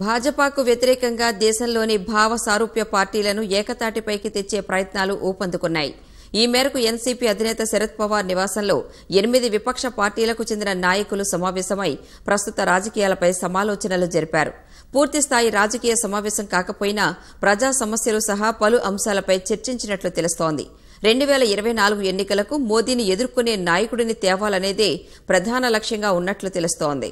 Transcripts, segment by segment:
భాజపాకు వ్యతిరేకంగా దేశంలోని భావ సారూప్య పార్టీలను ఏకతాటిపైకి తెచ్చే ప్రయత్నాలు ఊపందుకున్నాయి. ఈ మేరకు ఎన్సీపీ అధినేత శరద్ పవార్ నివాసంలో ఎనిమిది విపక్ష పార్టీలకు చెందిన నాయకులు సమావేశమై ప్రస్తుత రాజకీయాలపై సమాలోచనలు జరిపారు. పూర్తిస్థాయి రాజకీయ సమావేశం కాకపోయినా ప్రజా సమస్యలు సహా పలు అంశాలపై చర్చించినట్లు తెలుస్తోంది. రెండు వేల ఇరవై నాలుగు ఎన్నికలకు మోదీని ఎదుర్కొనే నాయకుడిని తేవాలనేదే ప్రధాన లక్ష్యంగా ఉన్నట్లు తెలుస్తోంది.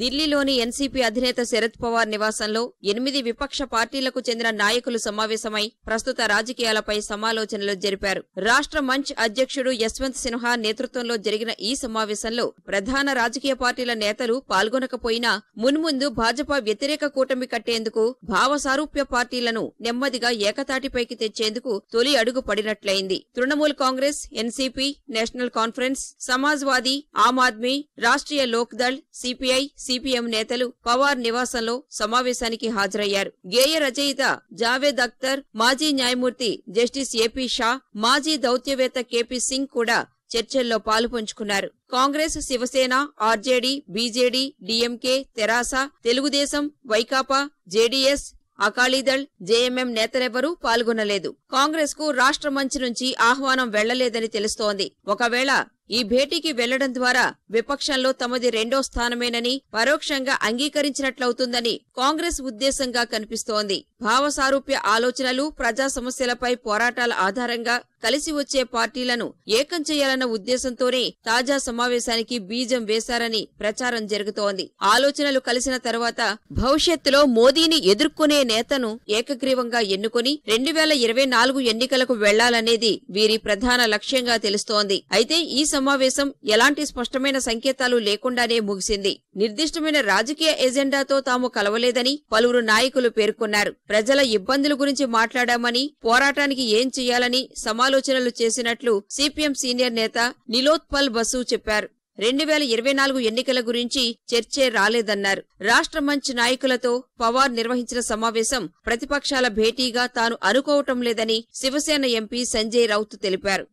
ఢిల్లీలోని ఎన్సీపీ అధినేత శరద్ పవార్ నివాసంలో ఎనిమిది విపక్ష పార్టీలకు చెందిన నాయకులు సమావేశమై ప్రస్తుత రాజకీయాలపై సమాలోచనలు జరిపారు. రాష్ట్ర మంచ్ అధ్యక్షుడు యశ్వంత్ సిన్హా నేతృత్వంలో జరిగిన ఈ సమావేశంలో ప్రధాన రాజకీయ పార్టీల నేతలు పాల్గొనకపోయినా మున్ముందు భాజపా వ్యతిరేక కూటమి కట్టేందుకు భావసారూప్య పార్టీలను నెమ్మదిగా ఏకతాటిపైకి తెచ్చేందుకు తొలి అడుగు పడినట్లయింది. Trinamool Congress NCP National Conference Samajwadi Aam Aadmi Rashtriya Lok Dal CPI CPM నేతలు పవార్ నివాసంలో సమావేశానికి హాజరయ్యారు. గేయ రచయిత జావేద్ అఖ్తర్ మాజీ న్యాయమూర్తి జస్టిస్ ఏపీ షా మాజీ దౌత్యవేత్త కేపీ సింగ్ కూడా చర్చల్లో పాలుపంచుకున్నారు. Congress Shiv Sena RJD BJD DMK Terasa Telugu Desam Vaikapa JDS Akali Dal JMM నేతలెవరూ పాల్గొనలేదు. కాంగ్రెస్కు రాష్ట్ర మంచి నుంచి ఆహ్వానం వెళ్ళలేదని తెలుస్తోంది. ఒకవేళ ఈ భేటీకి వెళ్ళడం ద్వారా విపక్షంలో తమది రెండో స్థానమేనని పరోక్షంగా అంగీకరించినట్లవుతుందని కాంగ్రెస్ ఉద్దేశంగా కనిపిస్తోంది. భావసారూప్య ఆలోచనలు ప్రజా సమస్యలపై పోరాటాల ఆధారంగా కలిసి వచ్చే పార్టీలను ఏకం చేయాలన్న ఉద్దేశంతోనే తాజా సమావేశానికి బీజం వేశారని ప్రచారం జరుగుతోంది. ఆలోచనలు కలిసిన తర్వాత భవిష్యత్తులో మోదీని ఎదుర్కొనే నేతను ఏకగ్రీవంగా ఎన్నుకుని రెండు వేల ఇరవై నాలుగు ఎన్నికలకు వెళ్ళాలనేది వీరి ప్రధాన లక్ష్యంగా తెలుస్తోంది. అయితే ఈ సమావేశం ఎలాంటి స్పష్టమైన సంకేతాలు లేకుండానే ముగిసింది. నిర్దిష్టమైన రాజకీయ ఎజెండాతో తాము కలవలేదని పలువురు నాయకులు పేర్కొన్నారు. ప్రజల ఇబ్బందుల గురించి మాట్లాడామని పోరాటానికి ఏం చేయాలని సమాలోచనలు చేసినట్లు సిపిఎం సీనియర్ నేత నిలోత్పల్ బసు చెప్పారు. రెండు వేల ఇరవై నాలుగు ఎన్నికల గురించి చర్చే రాలేదన్నారు. రాష్ట్ర మంచ్ నాయకులతో పవార్ నిర్వహించిన సమావేశం ప్రతిపక్షాల భేటీగా తాను అనుకోవటం లేదని శివసేన ఎంపీ సంజయ్ రౌత్ తెలిపారు.